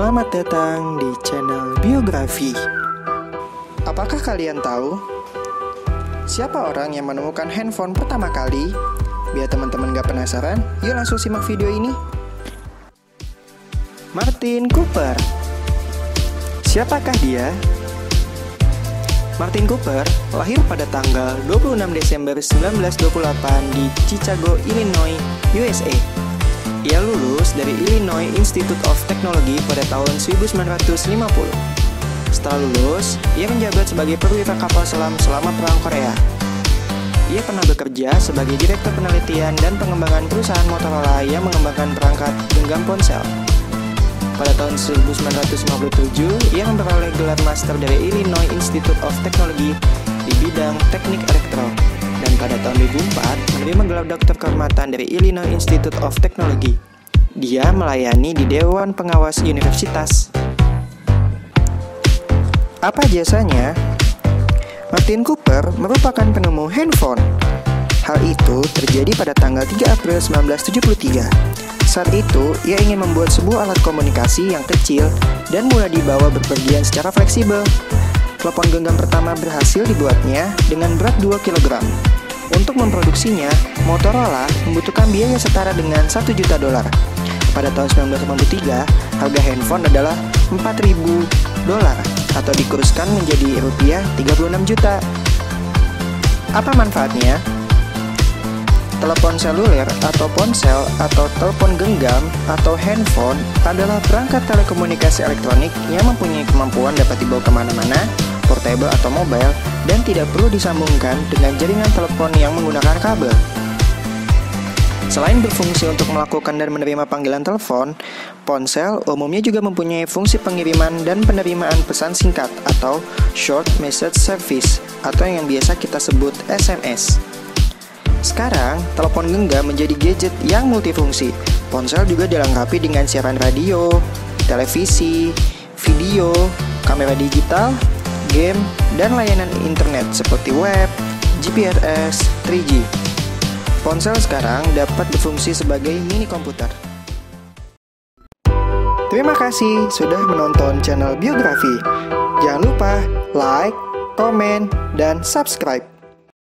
Selamat datang di channel Biografi. Apakah kalian tahu siapa orang yang menemukan handphone pertama kali? Biar teman-teman gak penasaran, yuk langsung simak video ini. Martin Cooper. Siapakah dia? Martin Cooper lahir pada tanggal 26 Desember 1928 di Chicago, Illinois, USA. Ia lulus dari Illinois Institute of Technology pada tahun 1950. Setelah lulus, ia menjabat sebagai perwira kapal selam selama Perang Korea. Ia pernah bekerja sebagai direktur penelitian dan pengembangan perusahaan Motorola yang mengembangkan perangkat genggam ponsel. Pada tahun 1957, ia memperoleh gelar master dari Illinois Institute of Technology di bidang teknik elektro. Dan pada tahun 2004, menerima gelar dokter kehormatan dari Illinois Institute of Technology. Dia melayani di Dewan Pengawas Universitas. Apa jasanya? Martin Cooper merupakan penemu handphone. Hal itu terjadi pada tanggal 3 April 1973. Saat itu, ia ingin membuat sebuah alat komunikasi yang kecil dan mudah dibawa berpergian secara fleksibel. Telepon genggam pertama berhasil dibuatnya dengan berat 2 kg. Untuk memproduksinya, Motorola membutuhkan biaya setara dengan 1 juta dolar. Pada tahun 1983, harga handphone adalah 4.000 dolar atau dikuruskan menjadi rupiah 36 juta. Apa manfaatnya? Telepon seluler atau ponsel atau telepon genggam atau handphone adalah perangkat telekomunikasi elektronik yang mempunyai kemampuan dapat dibawa ke mana-mana, portable atau mobile, dan tidak perlu disambungkan dengan jaringan telepon yang menggunakan kabel. Selain berfungsi untuk melakukan dan menerima panggilan telepon, ponsel umumnya juga mempunyai fungsi pengiriman dan penerimaan pesan singkat atau Short Message Service atau yang biasa kita sebut SMS. Sekarang, telepon genggam menjadi gadget yang multifungsi. Ponsel juga dilengkapi dengan siaran radio, televisi, video, kamera digital, game, dan layanan internet seperti web, GPRS, 3G. Ponsel sekarang dapat berfungsi sebagai mini komputer. Terima kasih sudah menonton channel biografi. Jangan lupa like, komen, dan subscribe.